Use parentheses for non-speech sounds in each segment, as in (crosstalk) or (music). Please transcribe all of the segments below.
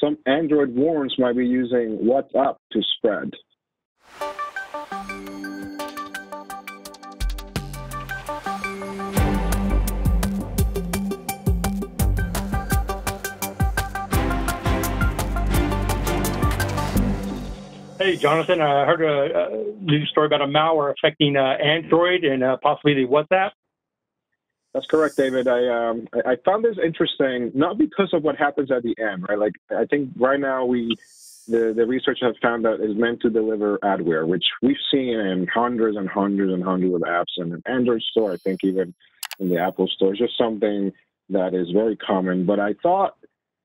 some Android worms might be using WhatsApp to spread. Hey, Jonathan, I heard a, a story about a malware affecting uh, Android and uh, possibly the WhatsApp. That's correct, David. I um I found this interesting not because of what happens at the end, right? Like I think right now we the the research has found that is meant to deliver adware, which we've seen in hundreds and hundreds and hundreds of apps in an Android store. I think even in the Apple store, just something that is very common. But I thought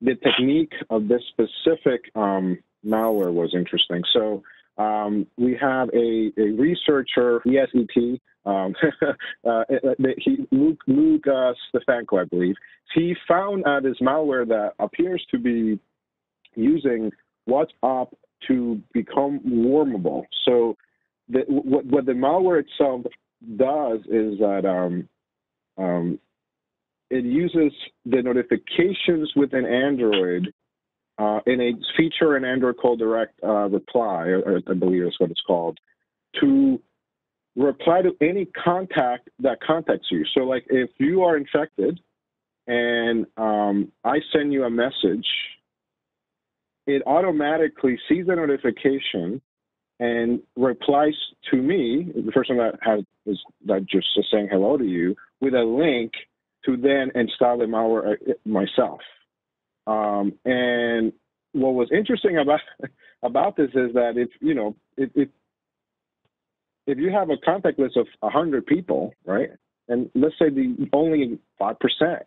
the technique of this specific um, malware was interesting. So um, we have a, a researcher, ESET, um, (laughs) uh, he, Luke, Luke uh, Stefanko, I believe. He found uh, this malware that appears to be using WhatsApp to become wormable. So the, what, what the malware itself does is that um, um, it uses the notifications within Android uh, in a feature in Android called Direct uh, Reply, or, I believe is what it's called, to reply to any contact that contacts you. So, like if you are infected and um, I send you a message, it automatically sees the notification and replies to me, the person that has is that just is saying hello to you, with a link to then install the malware uh, myself. Um, and what was interesting about (laughs) about this is that if you know it, if, if you have a contact list of hundred people, right, and let's say the only five percent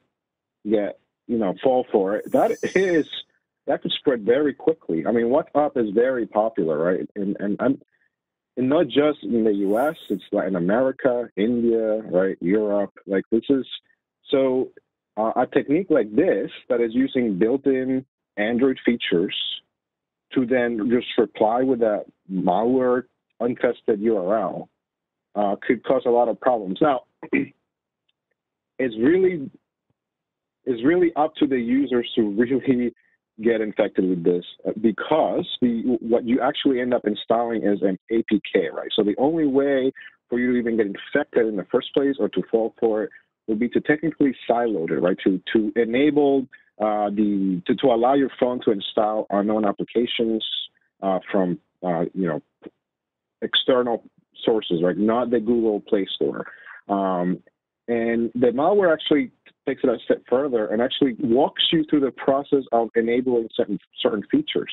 get you know fall for it, that is that could spread very quickly. I mean, WhatsApp is very popular, right? And and and not just in the U.S. It's Latin America, India, right, Europe. Like this is so uh, a technique like this that is using built-in Android features to then just reply with a malware untested URL uh, could cause a lot of problems. Now, (clears throat) it's really it's really up to the users to really (laughs) get infected with this uh, because the what you actually end up installing is an APK, right? So the only way for you to even get infected in the first place or to fall for it would be to technically sideload it, right? To to enable uh, the to, to allow your phone to install unknown applications uh, from uh, you know external sources, right? Not the Google Play Store. Um, and the malware actually takes it a step further and actually walks you through the process of enabling certain certain features,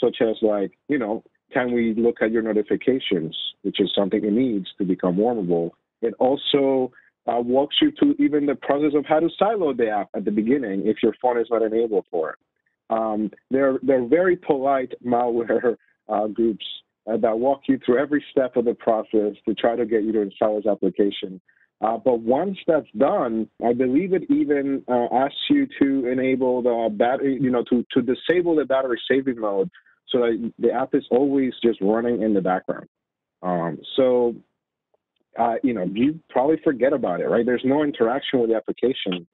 such as like you know, can we look at your notifications, which is something it needs to become wormable. It also uh, walks you through even the process of how to sideload the app at the beginning if your phone is not enabled for it. Um, they're they're very polite malware (laughs) uh, groups that walk you through every step of the process to try to get you to install this application. Uh, but once that's done, I believe it even uh, asks you to enable the battery, you know, to, to disable the battery saving mode so that the app is always just running in the background. Um, so uh, you know, you probably forget about it, right? There's no interaction with the application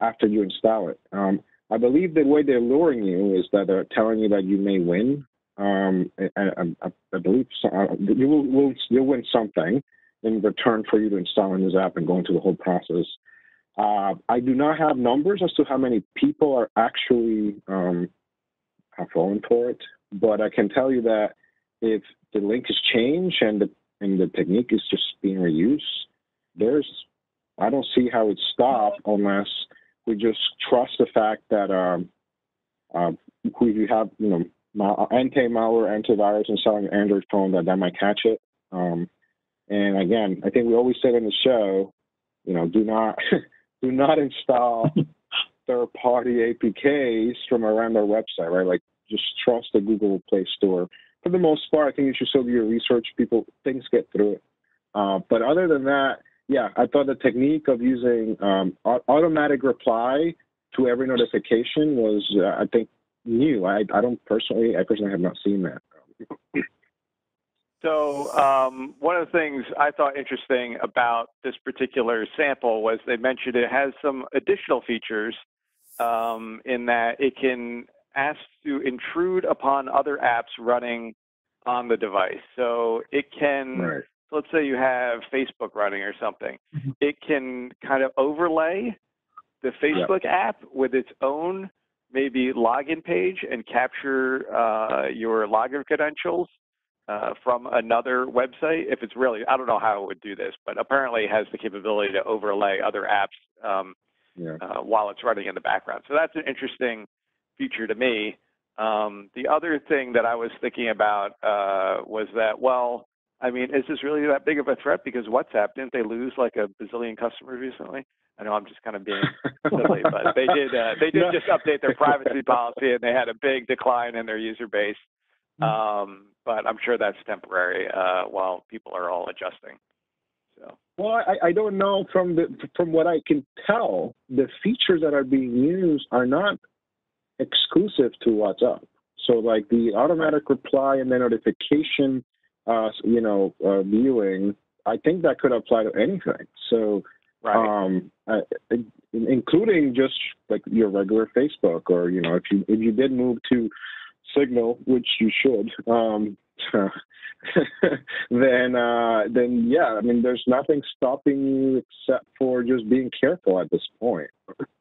after you install it. Um, I believe the way they're luring you is that they're telling you that you may win. Um, I, I, I, believe so, uh, you will, will you'll win something in return for you to install in this app and going through the whole process. Uh, I do not have numbers as to how many people are actually um, have fallen for it, but I can tell you that if the link is changed and the and the technique is just being reused, there's I don't see how it stopped unless we just trust the fact that um, uh, we have you know anti-malware, antivirus, and selling an Android phone that that might catch it. Um, and again, I think we always said in the show, you know, do not (laughs) do not install (laughs) third-party APKs from around our website, right? Like just trust the Google Play Store for the most part, I think you should still do your research. People, things get through it. Uh, but other than that, yeah, I thought the technique of using um, automatic reply to every notification was, uh, I think, new. I, I don't personally, I personally have not seen that. So um, one of the things I thought interesting about this particular sample was they mentioned it has some additional features um, in that it can ask to intrude upon other apps running on the device. So it can, right. let's say you have Facebook running or something, mm-hmm. it can kind of overlay the Facebook yep. app with its own maybe login page and capture uh, your login credentials uh, from another website. If it's really, I don't know how it would do this, but apparently it has the capability to overlay other apps um, yeah. uh, while it's running in the background. So that's an interesting feature to me. Um, the other thing that I was thinking about uh, was that, well, I mean, is this really that big of a threat? Because WhatsApp didn't they lose like a bazillion customers recently? I know I'm just kind of being silly, but they did. Uh, they did just update their privacy policy, and they had a big decline in their user base. Hmm. Um, but I'm sure that's temporary uh, while people are all adjusting. So. Well, I, I don't know from the from what I can tell, the features that are being used are not exclusive to WhatsApp. So, like the automatic reply and the notification, uh, you know, uh, viewing, I think that could apply to anything. So, right. um, uh, including just like your regular Facebook, or you know, if you if you did move to Signal, which you should, um, (laughs) then uh, then yeah, I mean, there's nothing stopping you except for just being careful at this point.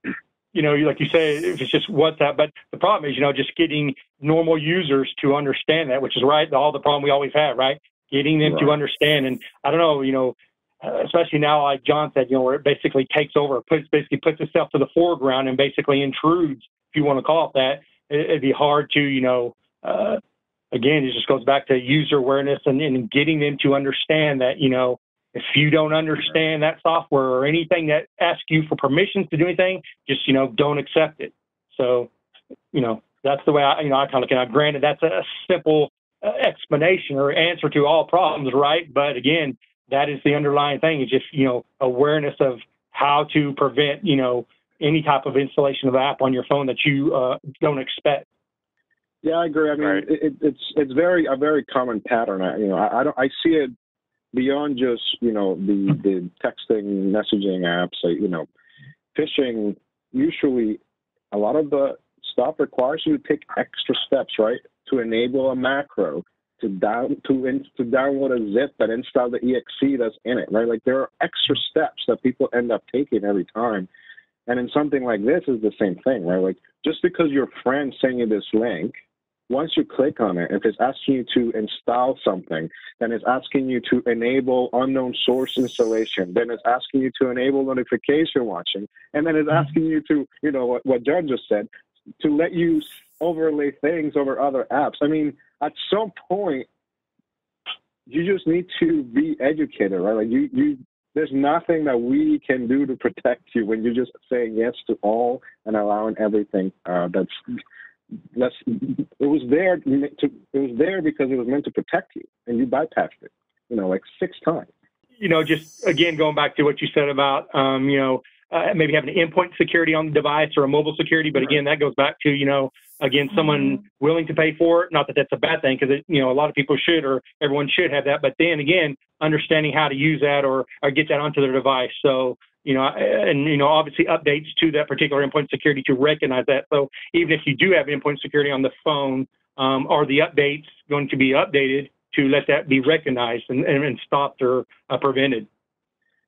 (clears throat) you know, like you say, if it's just WhatsApp. But the problem is, you know, just getting normal users to understand that, which is right, all the problem we always have, right? Getting them right. to understand. And I don't know, you know, uh, especially now, like John said, you know, where it basically takes over, puts basically puts itself to the foreground and basically intrudes, if you want to call it that. It, it'd be hard to, you know, uh, again, it just goes back to user awareness and, and getting them to understand that, you know, if you don't understand that software or anything that asks you for permissions to do anything, just you know don't accept it. So, you know that's the way I you know I kind of look at it. Granted, that's a simple uh, explanation or answer to all problems, right? But again, that is the underlying thing. Is just you know awareness of how to prevent you know any type of installation of app on your phone that you uh, don't expect. Yeah, I agree. I mean, right. it, it's it's very a very common pattern. I, you know, I, I don't I see it beyond just you know the hmm. the texting messaging apps like you know phishing usually a lot of the stuff requires you to take extra steps right to enable a macro to down to in, to download a zip and install the exe that's in it right? Like there are extra steps that people end up taking every time. And in something like this is the same thing right? Like just because your friend sent you this link once you click on it, if it's asking you to install something, then it's asking you to enable unknown source installation, then it's asking you to enable notification watching, and then it's mm-hmm. asking you to, you know, what, what John just said, to let you overlay things over other apps. I mean, at some point, you just need to be educated, right? Like you, you, there's nothing that we can do to protect you when you're just saying yes to all and allowing everything uh, that's that's it was there to it was there because it was meant to protect you and you bypassed it you know like six times. You know just again going back to what you said about um, you know uh, maybe having an endpoint security on the device or a mobile security but again that goes back to you know again someone willing to pay for it. Not that that's a bad thing because you know a lot of people should or everyone should have that but then again understanding how to use that or or get that onto their device. So you know, and you know, obviously updates to that particular endpoint security to recognize that. So even if you do have endpoint security on the phone, um, are the updates going to be updated to let that be recognized and, and stopped or uh, prevented?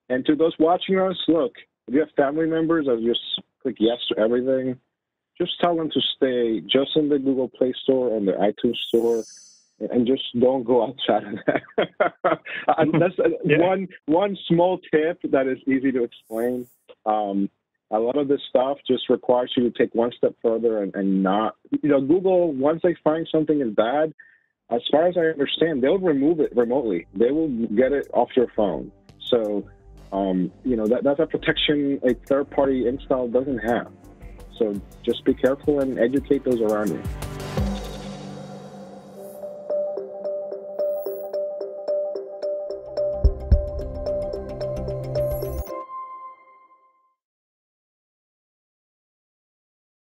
And to those watching us, look, if you have family members that just click yes to everything, just tell them to stay just in the Google Play Store and the iTunes Store and just don't go outside of that. (laughs) That's yeah. one one small tip that is easy to explain. Um, a lot of this stuff just requires you to take one step further and, and not, you know, Google, once they find something is bad, as far as I understand, they'll remove it remotely. They will get it off your phone. So, um, you know, that, that's a protection a third party install doesn't have. So just be careful and educate those around you.